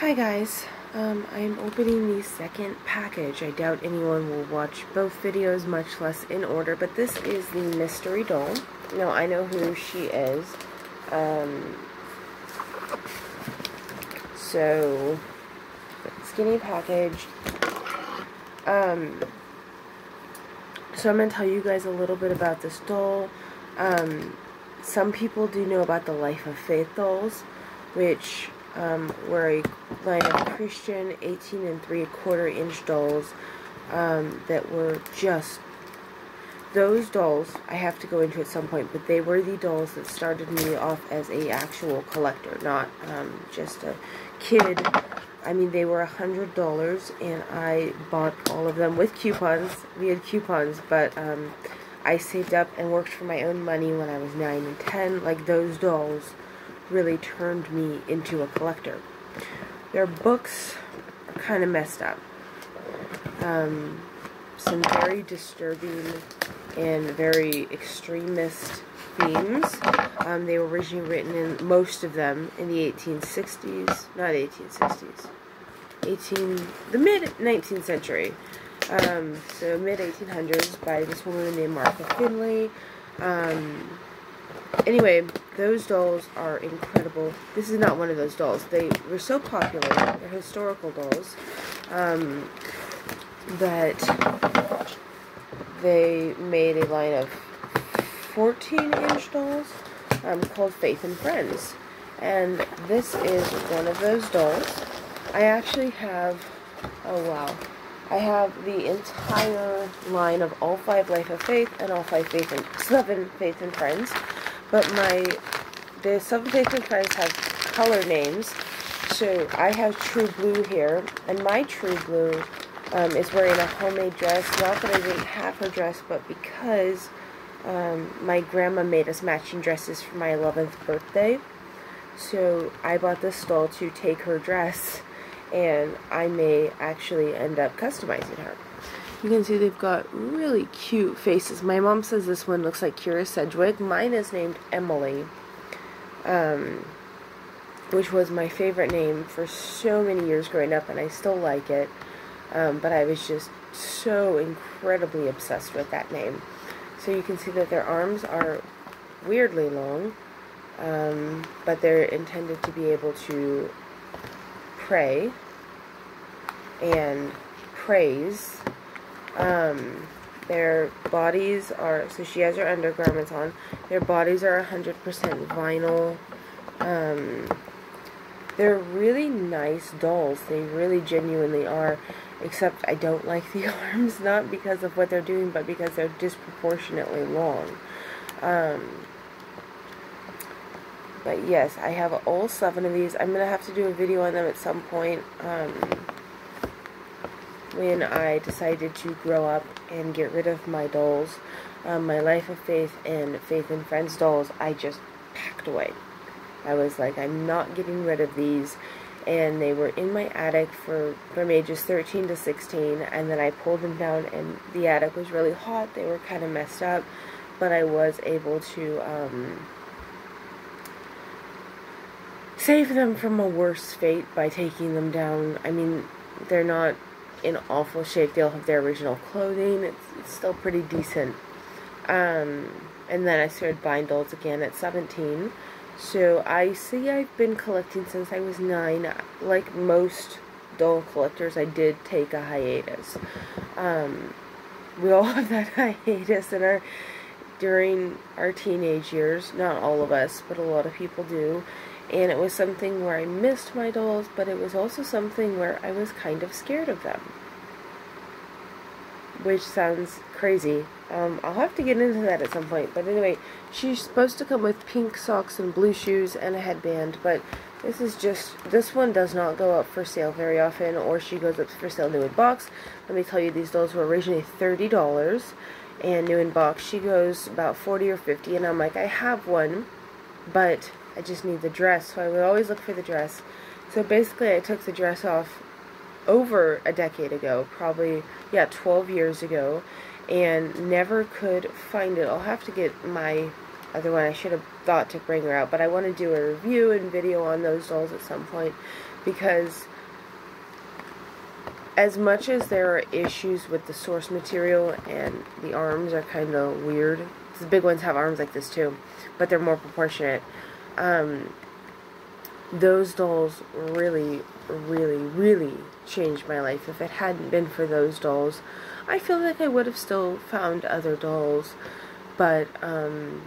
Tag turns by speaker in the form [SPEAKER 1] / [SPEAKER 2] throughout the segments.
[SPEAKER 1] Hi guys, um, I'm opening the second package. I doubt anyone will watch both videos, much less in order, but this is the mystery doll. Now, I know who she is. Um, so, skinny package. Um, so I'm going to tell you guys a little bit about this doll. Um, some people do know about the Life of Faith dolls, which um, were a line of Christian 18 and 3 quarter inch dolls um, that were just those dolls I have to go into at some point but they were the dolls that started me off as a actual collector not um, just a kid. I mean they were a hundred dollars and I bought all of them with coupons we had coupons but um, I saved up and worked for my own money when I was 9 and 10 like those dolls really turned me into a collector. Their books are kind of messed up. Um, some very disturbing and very extremist themes. Um, they were originally written in most of them in the 1860s, not 1860s, 18 the mid 19th century. Um, so mid 1800s by this woman named Martha Finley. Um, Anyway, those dolls are incredible. This is not one of those dolls. They were so popular. They're historical dolls. Um, that they made a line of 14-inch dolls um, called Faith and Friends. And this is one of those dolls. I actually have, oh wow, I have the entire line of all five Life of Faith and all five Faith and seven Faith and Friends. But my, the Faith and Friends have color names. So I have True Blue here, and my True Blue um, is wearing a homemade dress. Not that I didn't have her dress, but because um, my grandma made us matching dresses for my 11th birthday. So I bought this doll to take her dress, and I may actually end up customizing her. You can see they've got really cute faces. My mom says this one looks like Kyra Sedgwick. Mine is named Emily, um, which was my favorite name for so many years growing up, and I still like it. Um, but I was just so incredibly obsessed with that name. So you can see that their arms are weirdly long, um, but they're intended to be able to pray and praise um, their bodies are, so she has her undergarments on. Their bodies are 100% vinyl. Um, they're really nice dolls. They really genuinely are. Except I don't like the arms, not because of what they're doing, but because they're disproportionately long. Um, but yes, I have all seven of these. I'm going to have to do a video on them at some point. Um, when I decided to grow up and get rid of my dolls, um, my Life of Faith and Faith and Friends dolls, I just packed away. I was like, I'm not getting rid of these. And they were in my attic for from ages 13 to 16, and then I pulled them down, and the attic was really hot. They were kind of messed up, but I was able to um, save them from a worse fate by taking them down. I mean, they're not in awful shape. They all have their original clothing. It's, it's still pretty decent. Um, and then I started buying dolls again at 17. So I see I've been collecting since I was 9. Like most doll collectors, I did take a hiatus. Um, we all have that hiatus in our during our teenage years. Not all of us, but a lot of people do. And it was something where I missed my dolls, but it was also something where I was kind of scared of them. Which sounds crazy. Um, I'll have to get into that at some point. But anyway, she's supposed to come with pink socks and blue shoes and a headband. But this is just, this one does not go up for sale very often. Or she goes up for sale new in box. Let me tell you, these dolls were originally $30. And new in box, she goes about 40 or 50 And I'm like, I have one. But I just need the dress. So I would always look for the dress. So basically I took the dress off over a decade ago, probably, yeah, 12 years ago, and never could find it. I'll have to get my other one. I should have thought to bring her out, but I want to do a review and video on those dolls at some point because as much as there are issues with the source material and the arms are kind of weird, the big ones have arms like this too, but they're more proportionate. Um, those dolls really, really, really changed my life. If it hadn't been for those dolls, I feel like I would have still found other dolls, but um,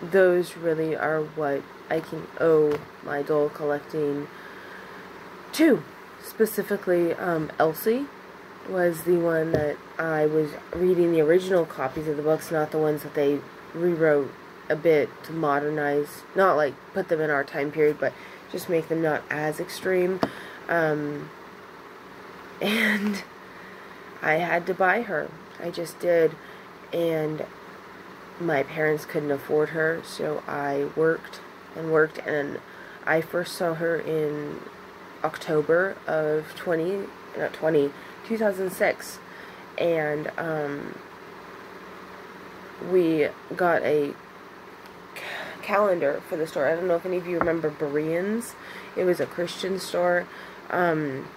[SPEAKER 1] those really are what I can owe my doll collecting to. Specifically, um, Elsie was the one that I was reading the original copies of the books, not the ones that they rewrote a bit to modernize, not like put them in our time period, but just make them not as extreme. Um, and I had to buy her. I just did. And my parents couldn't afford her, so I worked and worked. And I first saw her in October of 20, not 20, 2006. And um, we got a calendar for the store. I don't know if any of you remember Bereans. It was a Christian store. Um,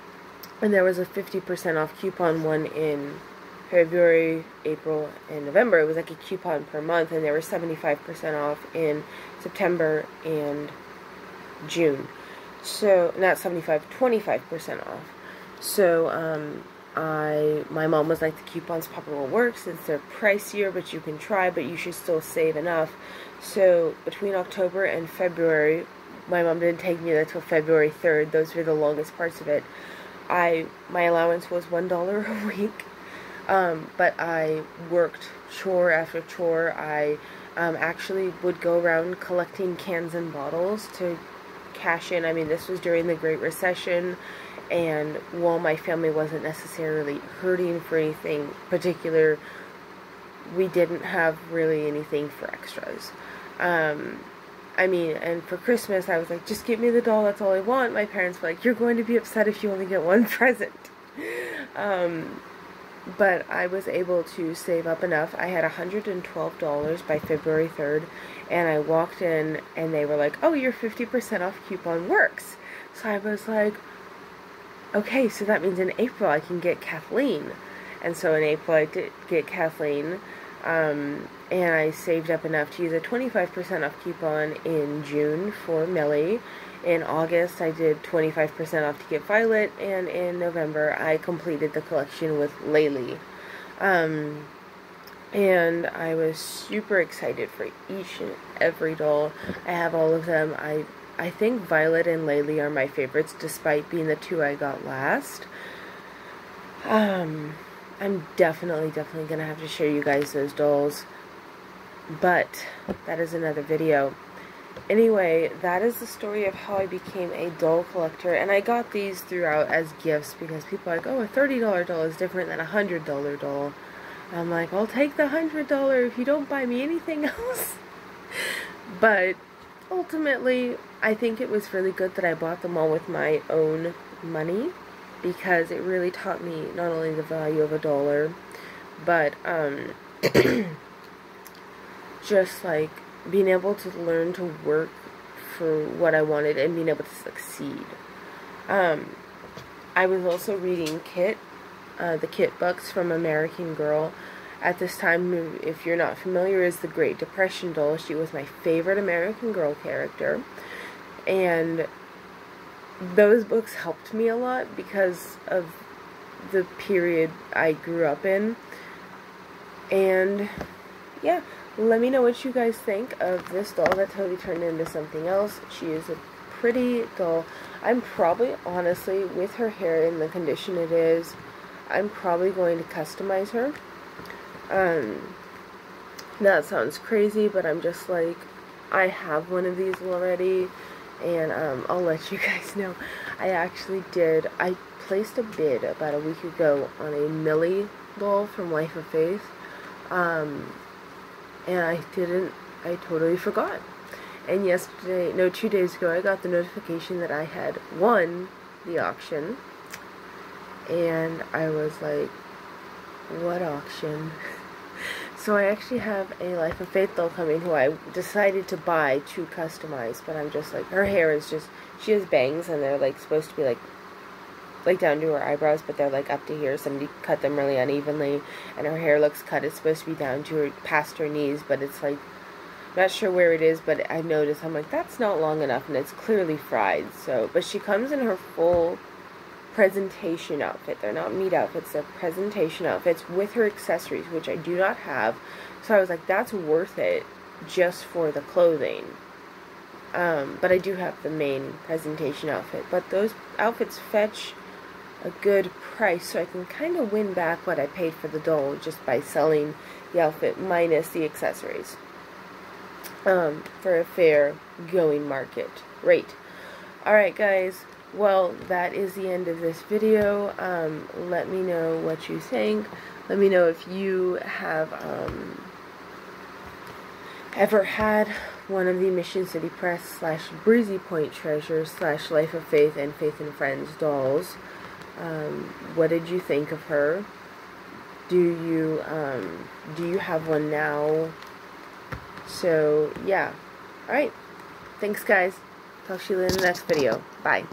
[SPEAKER 1] and there was a 50% off coupon one in February, April, and November. It was like a coupon per month, and there were 75% off in September and June. So, not 75, 25% off. So, um, I my mom was like the coupons probably work since they're pricier but you can try but you should still save enough. So between October and February my mom didn't take me there till February 3rd those were the longest parts of it. I my allowance was one dollar a week. Um, but I worked chore after chore. I um, actually would go around collecting cans and bottles to cash in I mean this was during the Great Recession and while my family wasn't necessarily hurting for anything particular, we didn't have really anything for extras. Um, I mean, and for Christmas, I was like, just give me the doll, that's all I want. My parents were like, you're going to be upset if you only get one present. Um, but I was able to save up enough. I had $112 by February 3rd, and I walked in, and they were like, oh, your 50% off coupon works. So I was like, okay, so that means in April I can get Kathleen. And so in April I did get Kathleen. Um, and I saved up enough to use a 25% off coupon in June for Millie. In August, I did 25% off to get Violet, and in November, I completed the collection with Laylie. Um, and I was super excited for each and every doll. I have all of them. I I think Violet and Laylie are my favorites, despite being the two I got last. Um, I'm definitely, definitely going to have to show you guys those dolls. But, that is another video. Anyway, that is the story of how I became a doll collector. And I got these throughout as gifts because people are like, oh, a $30 doll is different than a $100 doll. I'm like, I'll take the $100 if you don't buy me anything else. but ultimately, I think it was really good that I bought them all with my own money because it really taught me not only the value of a dollar, but um, just like being able to learn to work for what I wanted and being able to succeed. Um, I was also reading Kit, uh, the Kit books from American Girl, at this time, if you're not familiar, is the Great Depression doll. She was my favorite American Girl character. And those books helped me a lot because of the period I grew up in. And yeah, let me know what you guys think of this doll that totally turned into something else. She is a pretty doll. I'm probably, honestly, with her hair in the condition it is, I'm probably going to customize her. Um, that sounds crazy, but I'm just like, I have one of these already, and um, I'll let you guys know. I actually did, I placed a bid about a week ago on a Millie doll from Life of Faith, um, and I didn't, I totally forgot. And yesterday, no, two days ago, I got the notification that I had won the auction, and I was like, what auction? So I actually have a Life of Faith doll coming who I decided to buy to customize, but I'm just like her hair is just she has bangs and they're like supposed to be like like down to her eyebrows, but they're like up to here. Somebody cut them really unevenly, and her hair looks cut. It's supposed to be down to her past her knees, but it's like not sure where it is. But I noticed I'm like that's not long enough, and it's clearly fried. So, but she comes in her full presentation outfit. They're not meet outfits, they're presentation outfits with her accessories, which I do not have. So I was like, that's worth it just for the clothing. Um, but I do have the main presentation outfit. But those outfits fetch a good price, so I can kind of win back what I paid for the doll just by selling the outfit minus the accessories um, for a fair going market rate. Alright guys, well that is the end of this video. Um, let me know what you think. Let me know if you have um, ever had one of the Mission City Press slash Breezy Point Treasures slash Life of Faith and Faith and Friends dolls. Um, what did you think of her? Do you um, do you have one now? So yeah, all right. Thanks, guys. Talk to you in the next video. Bye.